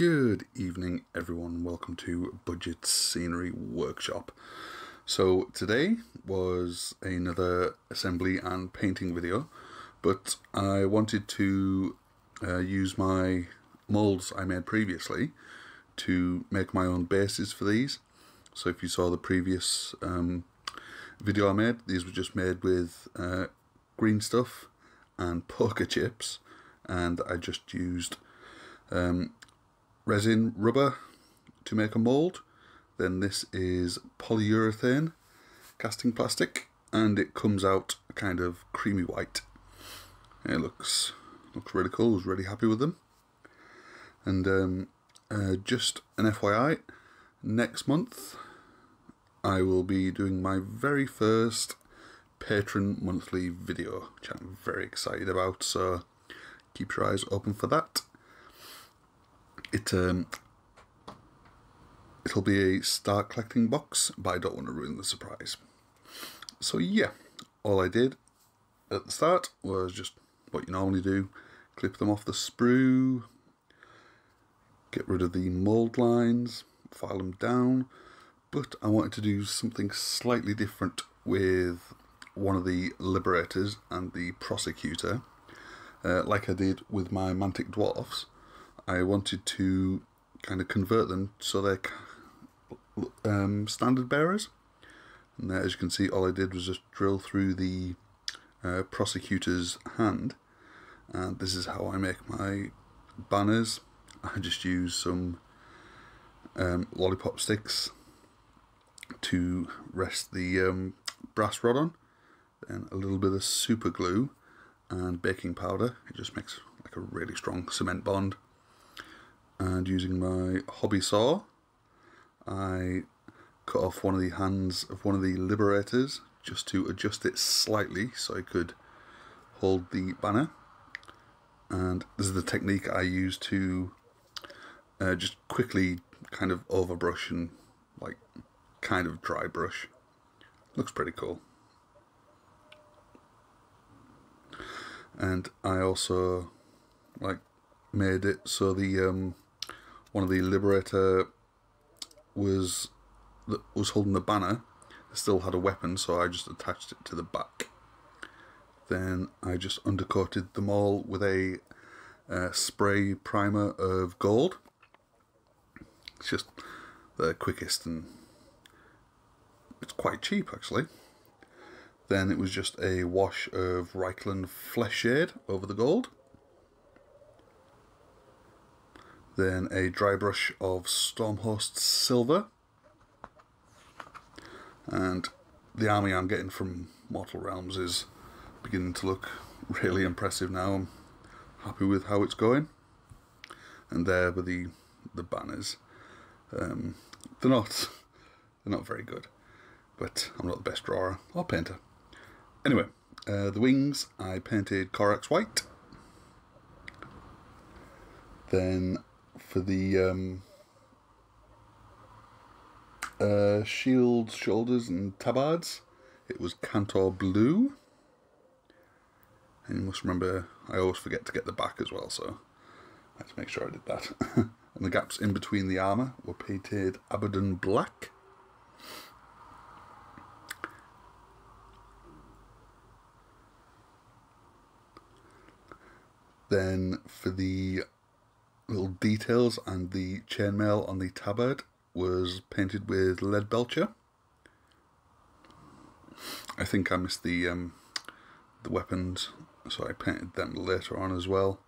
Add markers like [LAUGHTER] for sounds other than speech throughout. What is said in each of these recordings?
Good evening, everyone. Welcome to Budget Scenery Workshop. So, today was another assembly and painting video, but I wanted to uh, use my molds I made previously to make my own bases for these. So, if you saw the previous um, video I made, these were just made with uh, green stuff and [LAUGHS] poker chips, and I just used um, resin rubber to make a mold. Then this is polyurethane casting plastic, and it comes out kind of creamy white. It looks looks really cool. I was really happy with them. And um, uh, just an FYI, next month I will be doing my very first Patreon monthly video, which I'm very excited about. So keep your eyes open for that. It um, it'll be a start collecting box, but I don't want to ruin the surprise. So yeah, all I did at the start was just what you normally do: clip them off the sprue, get rid of the mold lines, file them down. But I wanted to do something slightly different with one of the liberators and the prosecutor, uh, like I did with my mantic dwarfs. I wanted to kind of convert them so they're um, standard bearers. And as you can see, all I did was just drill through the uh, prosecutor's hand. And this is how I make my banners. I just use some um, lollipop sticks to rest the um, brass rod on. Then a little bit of super glue and baking powder. It just makes like a really strong cement bond and using my hobby saw I cut off one of the hands of one of the liberators just to adjust it slightly so I could hold the banner. And this is the technique I use to uh, just quickly kind of overbrush and like kind of dry brush. Looks pretty cool. And I also like made it so the um, one of the Liberator was was holding the banner still had a weapon so I just attached it to the back. Then I just undercoated them all with a uh, spray primer of gold. It's just the quickest and it's quite cheap actually. Then it was just a wash of Reikland Flesh Shade over the gold then a dry brush of Stormhost Silver, and the army I'm getting from Mortal Realms is beginning to look really impressive now. I'm happy with how it's going. And there were the the banners. Um, they're not they're not very good, but I'm not the best drawer or painter. Anyway, uh, the wings I painted Corax white. Then for the um, uh, shields, shoulders, and tabards, it was Kantor Blue. And you must remember, I always forget to get the back as well, so let's make sure I did that. [LAUGHS] and the gaps in between the armour were painted Abaddon Black. Then for the little details and the chainmail on the tabard was painted with lead belcher. I think I missed the um, the weapons, so I painted them later on as well.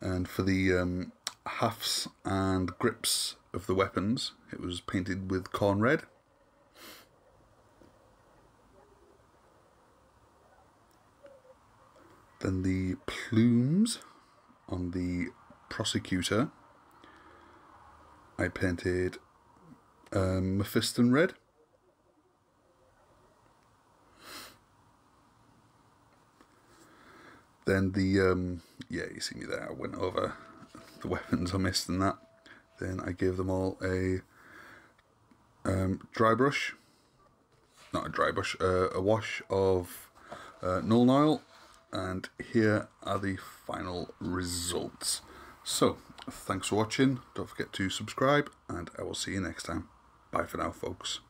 And for the um, hafts and grips of the weapons, it was painted with Khorne Red. Then the plumes on the prosecutor, I painted um, Mephiston red. Then the, um, yeah, you see me there, I went over the [LAUGHS] weapons I missed and that. Then I gave them all a um, dry brush, not a dry brush, uh, a wash of uh, Nuln Oil. And here are the final results. So, Thanks for watching. Don't forget to subscribe, and I will see you next time. Bye for now, folks.